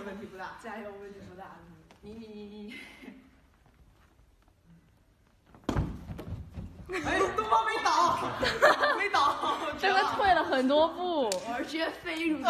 油，问题不大。加油，问题不大。你你你你。哎，东方没倒，没倒，这个退了很多步。而是直接飞出去。